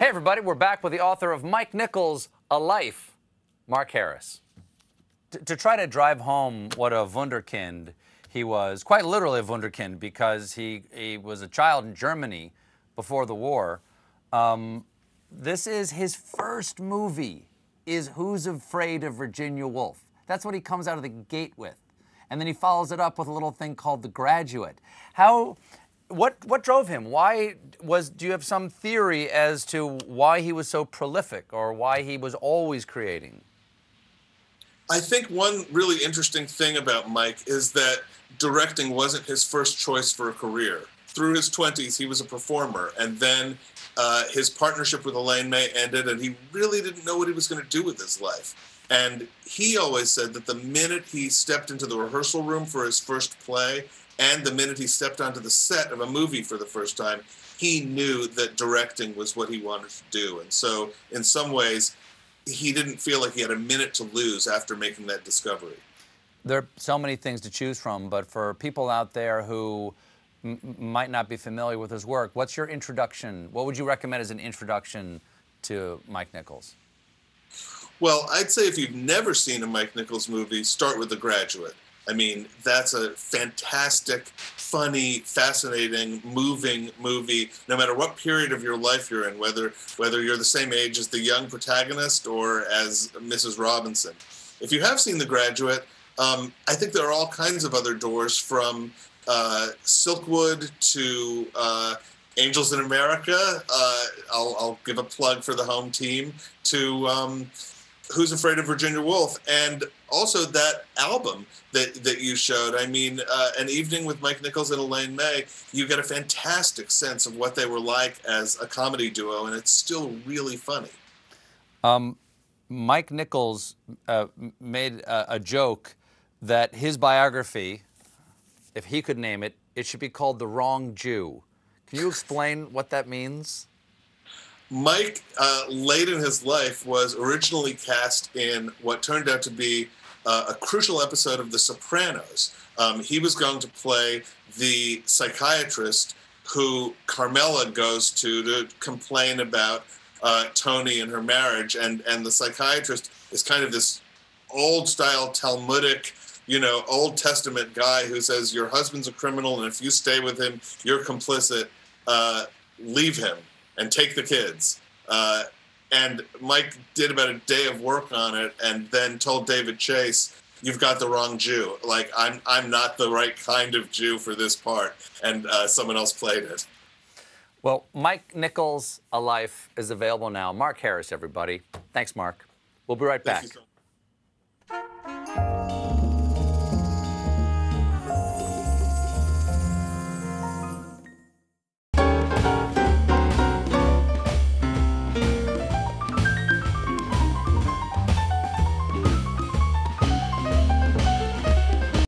everybody. We're back with the author of Mike Nichols' A Life, Mark Harris. T- to try to drive home what a wunderkind he was, quite literally a wunderkind, because he, he was a child in Germany before the war. Um, this is his first movie, is Who's Afraid of Virginia Woolf. That's what he comes out of the gate with. And then he follows it up with a little thing called The Graduate. How what what drove him? Why was do you have some theory as to why he was so prolific or why he was always creating? I think one really interesting thing about Mike is that directing wasn't his first choice for a career. Through his 20s, he was a performer, and then uh, his partnership with Elaine May ended, and he really didn't know what he was going to do with his life. And he always said that the minute he stepped into the rehearsal room for his first play, and the minute he stepped onto the set of a movie for the first time, he knew that directing was what he wanted to do. And so, in some ways, he didn't feel like he had a minute to lose after making that discovery. There are so many things to choose from, but for people out there who might not be familiar with his work, what's your introduction? What would you recommend as an introduction to Mike Nichols? Well, I'd say if you've never seen a Mike Nichols movie, start with The Graduate. I mean, that's a fantastic, funny, fascinating, moving movie. No matter what period of your life you're in, whether whether you're the same age as the young protagonist or as Mrs. Robinson. If you have seen The Graduate, um, I think there are all kinds of other doors from uh, Silkwood to uh, Angels in America. Uh, I'll, I'll, give a plug for the home team too. Um, Who's Afraid of Virginia Woolf, and also that album that that you showed. I mean, uh, an evening with Mike Nichols and Elaine May. You get a fantastic sense of what they were like as a comedy duo, and it's still really funny. Um, Mike Nichols uh, made a, a joke that his biography, if he could name it, it should be called "The Wrong Jew." Can you explain what that means? Mike, uh, late in his life, was originally cast in what turned out to be uh, a crucial episode of The Sopranos. Um, he was going to play the psychiatrist who Carmela goes to to complain about uh, Tony and her marriage, and and the psychiatrist is kind of this old style Talmudic, you know, Old Testament guy who says your husband's a criminal, and if you stay with him, you're complicit. Uh, leave him and take the kids. Uh, and Mike did about a day of work on it, and then told David Chase, "You've got the wrong Jew. Like I'm, I'm not the right kind of Jew for this part." And uh, someone else played it. Well, Mike Nichols' A Life is available now. Mark Harris, everybody. Thanks, Mark. We'll be right back.